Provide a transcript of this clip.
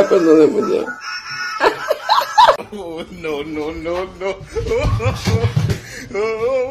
está cuando se no! Oh, no, no, no, no. Oh